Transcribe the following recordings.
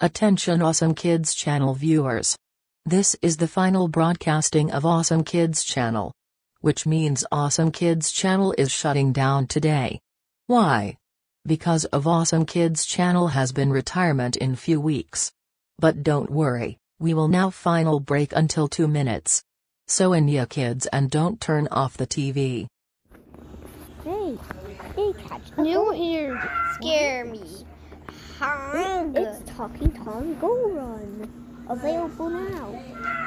Attention Awesome Kids Channel viewers. This is the final broadcasting of Awesome Kids Channel. Which means Awesome Kids Channel is shutting down today. Why? Because of Awesome Kids Channel has been retirement in few weeks. But don't worry, we will now final break until 2 minutes. So in ya kids and don't turn off the TV. Hey, hey, catch a New ball. ears scare me. Hung. It's Talking Tom Go Run. Available now.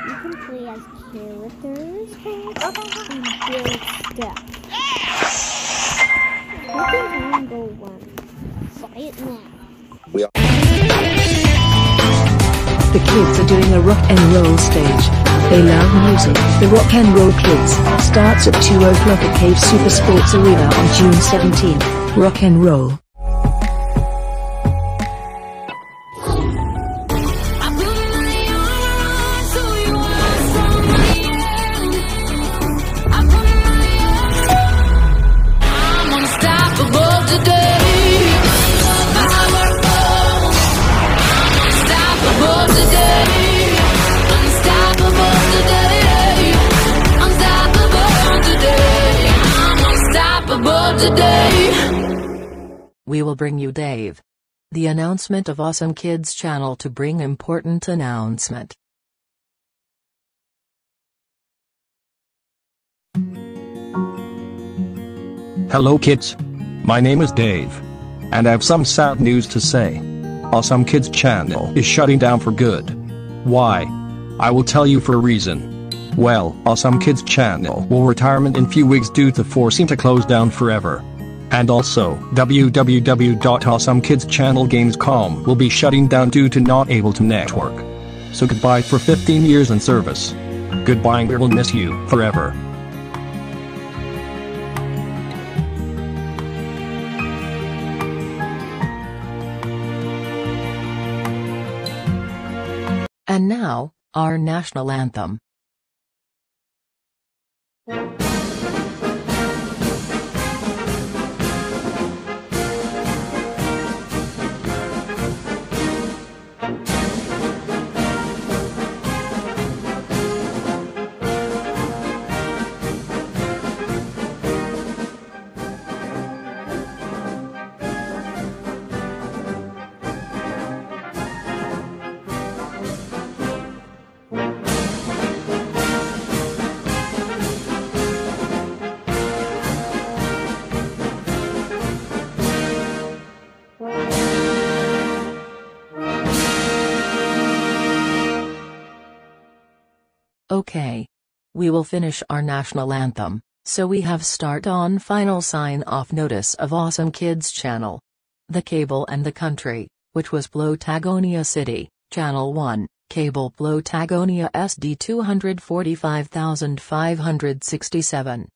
You can play as characters and build stuff. Talking Tom Go Run. Buy it now. The kids are doing a rock and roll stage. They love music. The Rock and Roll Kids starts at 2 o'clock at Cave Super Sports Arena on June 17. Rock and roll. Today. We will bring you Dave. The announcement of Awesome Kids Channel to bring important announcement. Hello kids. My name is Dave. And I have some sad news to say. Awesome Kids channel is shutting down for good. Why? I will tell you for a reason. Well, uh, Awesome Kids channel will retirement in few weeks due to forcing to close down forever. And also, www.awesomekidschannelgames.com will be shutting down due to not able to network. So goodbye for 15 years in service. Goodbye and we will miss you forever. And now, our national anthem. Thank you. Okay. We will finish our national anthem, so we have start on final sign off notice of Awesome Kids channel. The cable and the country, which was Plotagonia City, Channel 1, Cable Plotagonia SD 245,567.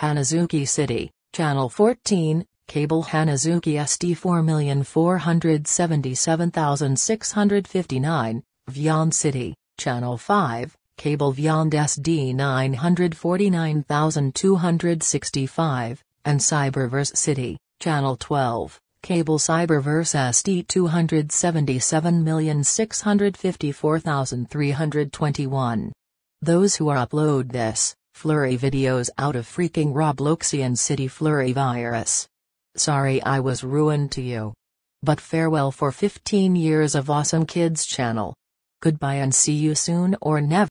Hanazuki City, Channel 14, Cable Hanazuki SD 4,477,659, Vyond City, Channel 5, Cable Vyond SD 949,265, and Cyberverse City, Channel 12, Cable Cyberverse SD 277,654,321. Those who are upload this, Flurry videos out of freaking Robloxian City Flurry virus. Sorry I was ruined to you. But farewell for 15 years of Awesome Kids channel. Goodbye and see you soon or never.